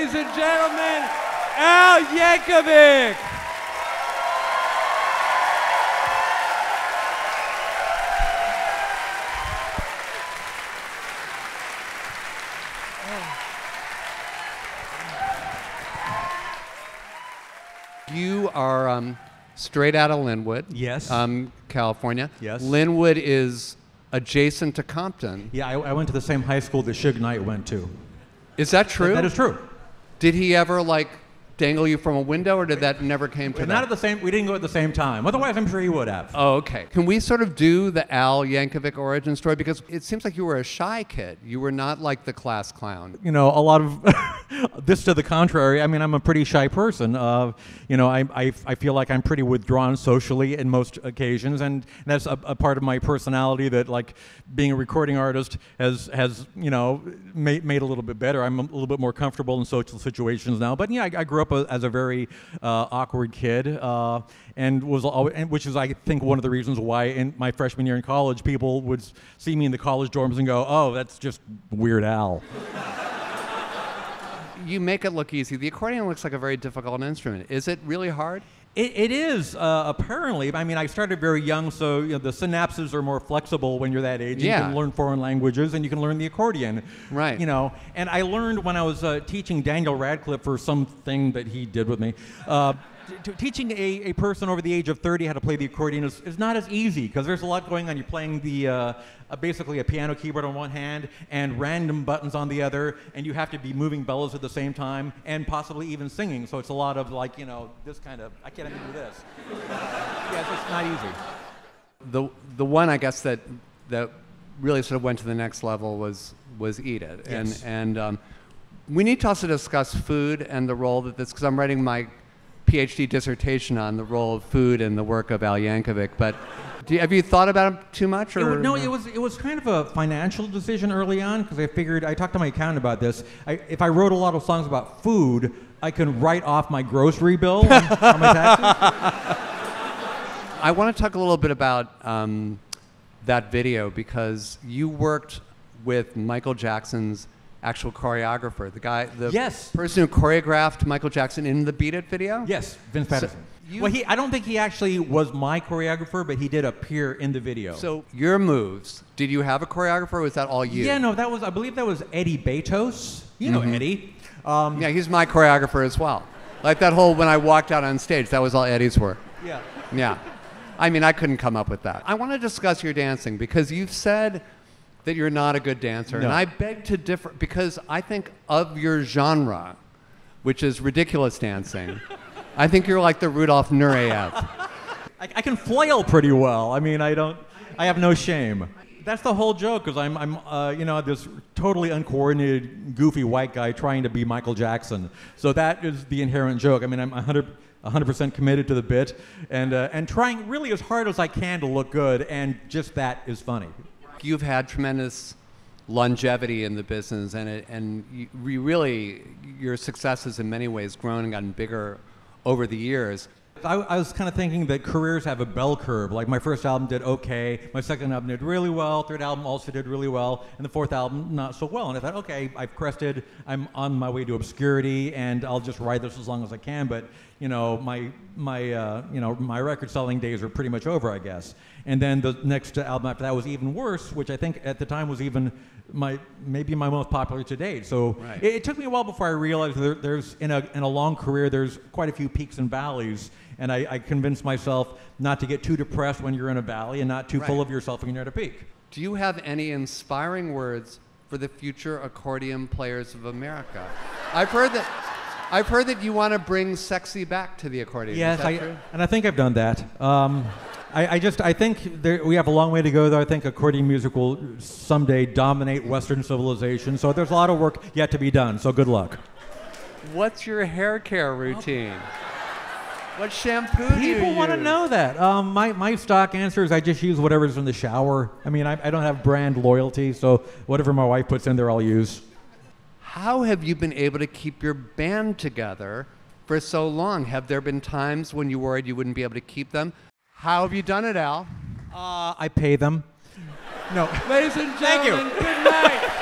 Ladies and gentlemen, Al Yankovic. You are um, straight out of Lynwood. Yes. Um, California. Yes. Lynwood is adjacent to Compton. Yeah, I, I went to the same high school that Suge Knight went to. Is that true? That is true. Did he ever like dangle you from a window, or did that never came to But that? not at the same. We didn't go at the same time. Otherwise, I'm sure he would have. Oh, okay. Can we sort of do the Al Yankovic origin story? Because it seems like you were a shy kid. You were not like the class clown. you know, a lot of this to the contrary. I mean, I'm a pretty shy person. Uh, you know, I, I, I feel like I'm pretty withdrawn socially in most occasions, and that's a, a part of my personality that, like, being a recording artist has, has you know, made, made a little bit better. I'm a little bit more comfortable in social situations now. But yeah, I, I grew up a, as a very uh, awkward kid, uh, and was always, and which is, I think, one of the reasons why in my freshman year in college, people would see me in the college dorms and go, "Oh, that's just Weird Al." You make it look easy. The accordion looks like a very difficult instrument. Is it really hard? It, it is uh, apparently. I mean, I started very young, so you know, the synapses are more flexible when you're that age. Yeah. You can learn foreign languages and you can learn the accordion. Right. You know, and I learned when I was uh, teaching Daniel Radcliffe for something that he did with me. Uh, teaching a, a person over the age of 30 how to play the accordion is, is not as easy because there's a lot going on. You're playing the uh, uh, basically a piano keyboard on one hand and random buttons on the other, and you have to be moving bellows at the same time and possibly even singing. So it's a lot of like you know this kind of I can't even do this. yeah, it's just not easy. The the one I guess that that really sort of went to the next level was was Eat It, Yes. and and um, we need to also discuss food and the role that this because I'm writing my PhD dissertation on the role of food in the work of Al Yankovic. But do you, have you thought about it too much? It Or wa- no, it was it was kind of a financial decision early on because I figured I talked to my accountant about this. I, if I wrote a lot of songs about food, I can write off my grocery bill on, on my taxes. I want to talk a little bit about um, that video because you worked with Michael Jackson's actual choreographer, the guy, the Yes. person who choreographed Michael Jackson in the Beat It video. Yes, Vince Paterson. you- well, he I don't think he actually was my choreographer, but he did appear in the video. So your moves, did you have a choreographer? or Was that all you? yeah, no, that was I believe that was Eddie Betos. You know Eddie. Um, Yeah, he's my choreographer as well. Like that whole when I walked out on stage, that was all Eddie's work. yeah. Yeah. I mean, I couldn't come up with that. I want to discuss your dancing because you've said that you're not a good dancer. And I beg to differ because I think of your genre, which is ridiculous dancing, I think you're like the Rudolf Nureyev. I, I can flail pretty well. I mean, I don't. I have no shame. That's the whole joke, because I'm, I'm uh, you know, this totally uncoordinated, goofy white guy trying to be Michael Jackson. So that is the inherent joke. I mean, I'm 100, 100% committed to the bit, and uh, and trying really as hard as I can to look good, and just that is funny. You've had tremendous longevity in the business, and, it, and you, really, your success has in many ways grown and gotten bigger over the years. I, I was kind of thinking that careers have a bell curve. Like my first album did okay, my second album did really well, third album also did really well, and the fourth album not so well. And I thought, okay, I've crested, I'm on my way to obscurity, and I'll just ride this as long as I can. But you know, my my uh, you know my record selling days are pretty much over, I guess. And then the next album after that was even worse, which I think at the time was even my maybe my most popular to date. So Right. it, it took me a while before I realized there, there's in a in a long career there's quite a few peaks and valleys, and I, I convinced myself not to get too depressed when you're in a valley and not too full of yourself when you're at a peak. Do you have any inspiring words for the future accordion players of America? I've heard that. I've heard that you want to bring sexy back to the accordion. Yes, I, true? and I think I've done that. Um, I, I just I think there, we have a long way to go. Though I think accordion music will someday dominate Western civilization. So there's a lot of work yet to be done. So good luck. What's your hair care routine? What shampoo do you People want to know that. Um, my, my stock answer is I just use whatever's in the shower. I mean, I, I don't have brand loyalty, so whatever my wife puts in there, I'll use. How have you been able to keep your band together for so long? Have there been times when you worried you wouldn't be able to keep them? How have you done it, Al? Uh, I pay them. No. Ladies and gentlemen, Thank you. gentlemen, good night.